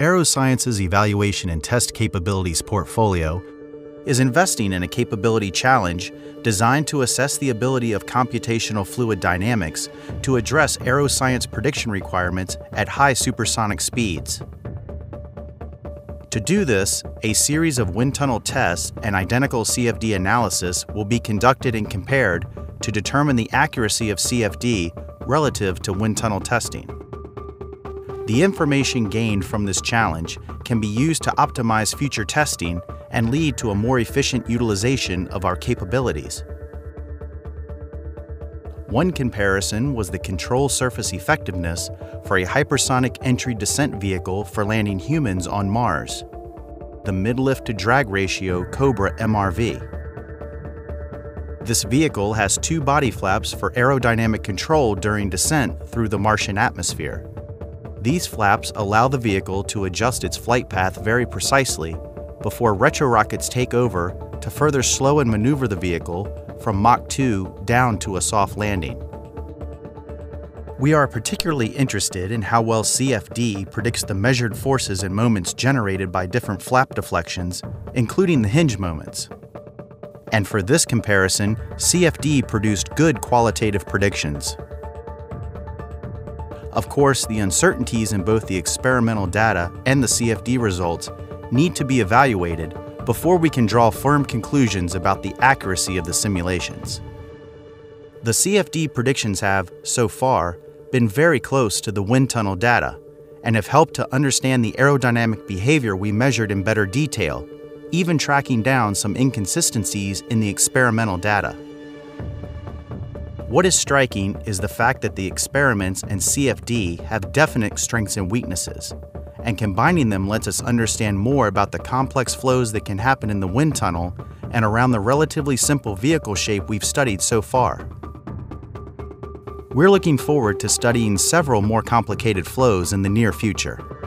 Aeroscience's Evaluation and Test Capabilities portfolio is investing in a capability challenge designed to assess the ability of computational fluid dynamics to address aeroscience prediction requirements at high supersonic speeds. To do this, a series of wind tunnel tests and identical CFD analysis will be conducted and compared to determine the accuracy of CFD relative to wind tunnel testing. The information gained from this challenge can be used to optimize future testing and lead to a more efficient utilization of our capabilities. One comparison was the control surface effectiveness for a hypersonic entry descent vehicle for landing humans on Mars, the mid-lift to drag ratio Cobra MRV. This vehicle has two body flaps for aerodynamic control during descent through the Martian atmosphere. These flaps allow the vehicle to adjust its flight path very precisely before retro rockets take over to further slow and maneuver the vehicle from Mach 2 down to a soft landing. We are particularly interested in how well CFD predicts the measured forces and moments generated by different flap deflections, including the hinge moments. And for this comparison, CFD produced good qualitative predictions. Of course, the uncertainties in both the experimental data and the CFD results need to be evaluated before we can draw firm conclusions about the accuracy of the simulations. The CFD predictions have, so far, been very close to the wind tunnel data and have helped to understand the aerodynamic behavior we measured in better detail, even tracking down some inconsistencies in the experimental data. What is striking is the fact that the experiments and CFD have definite strengths and weaknesses, and combining them lets us understand more about the complex flows that can happen in the wind tunnel and around the relatively simple vehicle shape we've studied so far. We're looking forward to studying several more complicated flows in the near future.